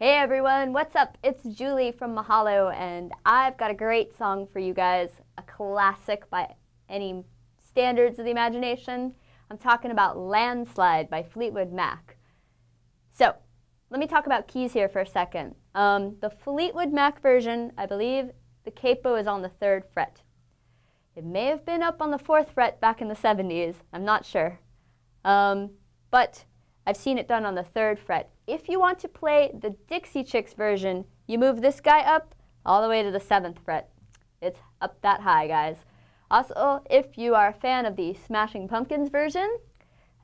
Hey everyone, what's up? It's Julie from Mahalo, and I've got a great song for you guys, a classic by any standards of the imagination. I'm talking about Landslide by Fleetwood Mac. So, let me talk about keys here for a second. Um, the Fleetwood Mac version, I believe the capo is on the third fret. It may have been up on the fourth fret back in the 70s, I'm not sure. Um, but I've seen it done on the third fret. If you want to play the Dixie Chicks version, you move this guy up all the way to the 7th fret. It's up that high, guys. Also, if you are a fan of the Smashing Pumpkins version,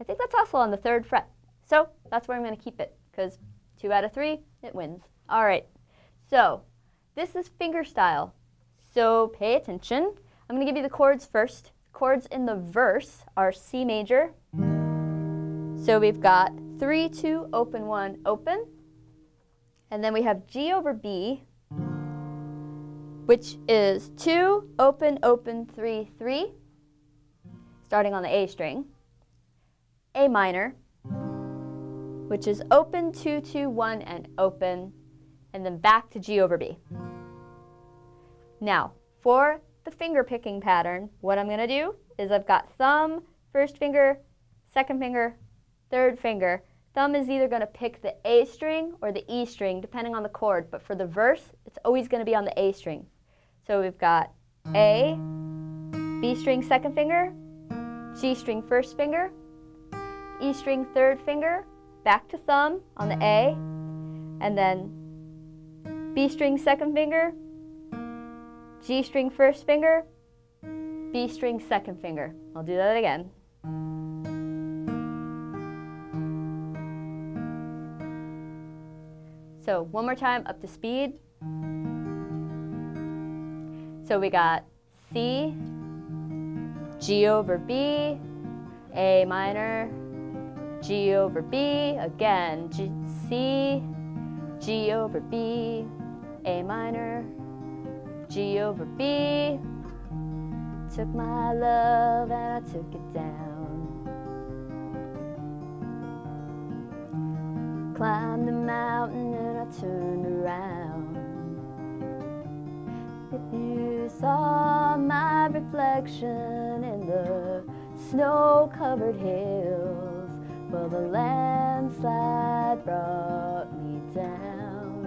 I think that's also on the 3rd fret. So that's where I'm going to keep it, because 2 out of 3, it wins. All right, so this is fingerstyle. So pay attention. I'm going to give you the chords first. Chords in the verse are C major. So we've got 3, 2, open 1, open. And then we have G over B, which is 2, open, open, 3, 3, starting on the A string. A minor, which is open, 2, 2, 1, and open, and then back to G over B. Now, for the finger picking pattern, what I'm going to do is I've got thumb, first finger, second finger, third finger. Thumb is either going to pick the A string or the E string, depending on the chord, but for the verse, it's always going to be on the A string. So we've got A, B string second finger, G string first finger, E string third finger, back to thumb on the A, and then B string second finger, G string first finger, B string second finger. I'll do that again. So one more time up to speed. So we got C, G over B, A minor, G over B, again, G, C, G over B, A minor, G over B. Took my love and I took it down. Climbed the mountain I turned around. If you saw my reflection in the snow-covered hills, well, the landslide brought me down.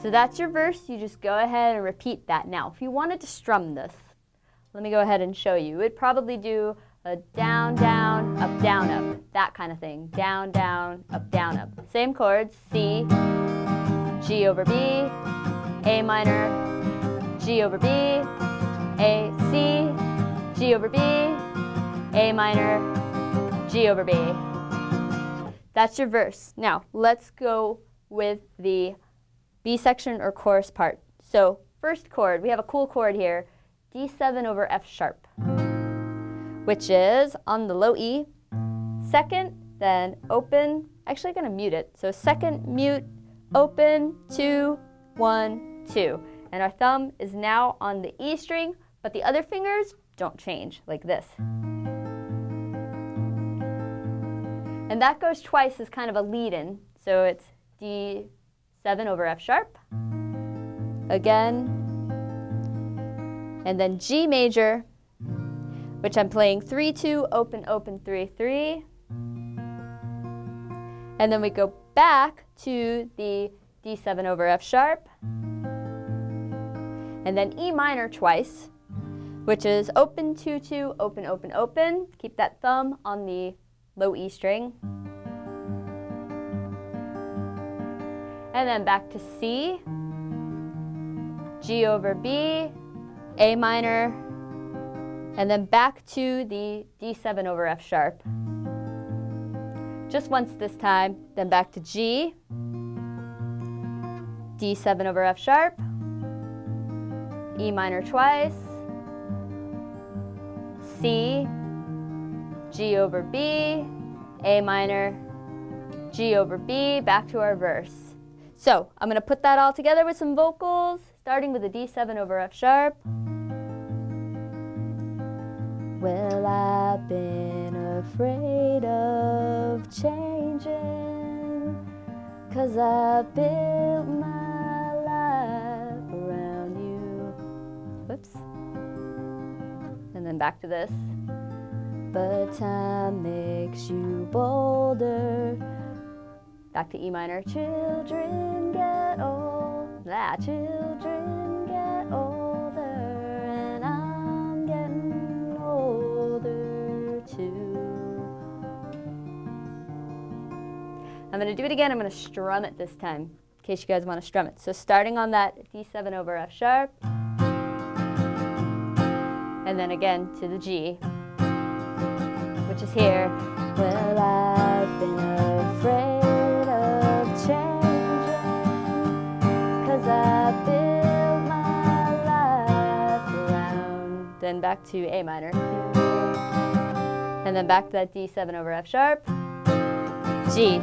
So that's your verse. You just go ahead and repeat that. Now, if you wanted to strum this, let me go ahead and show you. It'd probably do a down, down, up, down, up, that kind of thing. Down, down, up, down, up. Same chords, C, G over B, A minor, G over B, A, C, G over B, A minor, G over B. That's your verse. Now, let's go with the B section or chorus part. So first chord, we have a cool chord here, D7 over F sharp, which is on the low E. Second, then open, actually I'm gonna mute it. So second, mute, open, two, one, two. And our thumb is now on the E string, but the other fingers don't change, like this. And that goes twice as kind of a lead-in. So it's D 7 over F sharp. Again. And then G major, which I'm playing 3 2, open, open, 3 3. And then we go back to the D7 over F sharp. And then E minor twice, which is open 2 2, open, open, open. Keep that thumb on the low E string. and then back to C, G over B, A minor, and then back to the D7 over F sharp. Just once this time, then back to G, D7 over F sharp, E minor twice, C, G over B, A minor, G over B, back to our verse. So I'm going to put that all together with some vocals, starting with a D7 over F sharp. Well, I've been afraid of changing Cause I built my life around you. Whoops. And then back to this. But time makes you bolder. Back to E minor. Children get old. Ah, children I'm going to do it again. I'm going to strum it this time, in case you guys want to strum it. So starting on that D7 over F sharp, and then again to the G, which is here. Well, I've been afraid of changing, cause I built my life around. Then back to A minor. And then back to that D7 over F sharp. G.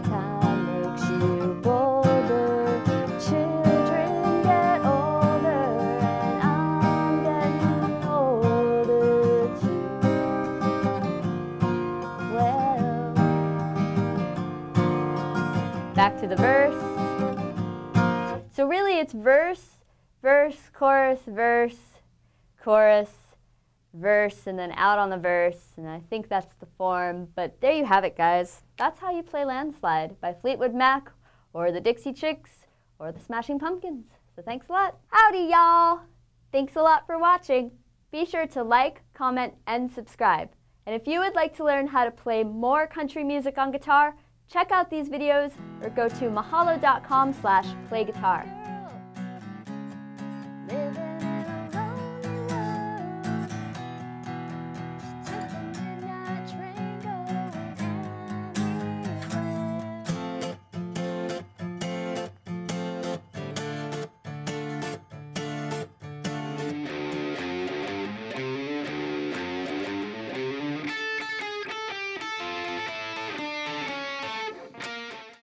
back to the verse. So really, it's verse, verse, chorus, verse, chorus, verse and then out on the verse, and I think that's the form. But there you have it, guys. That's how you play Landslide by Fleetwood Mac, or the Dixie Chicks, or the Smashing Pumpkins. So thanks a lot. Howdy, y'all! Thanks a lot for watching. Be sure to like, comment, and subscribe. And if you would like to learn how to play more country music on guitar, check out these videos or go to mahalo.com slash playguitar.